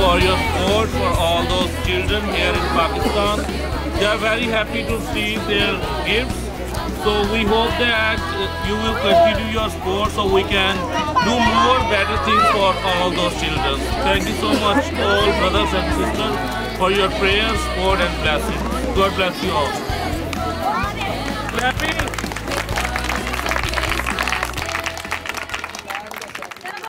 for your support for all those children here in Pakistan. They are very happy to see their gifts. So we hope that you will continue your support so we can do more better things for all those children. Thank you so much all brothers and sisters for your prayers, support and blessing. God bless you all. Clapping.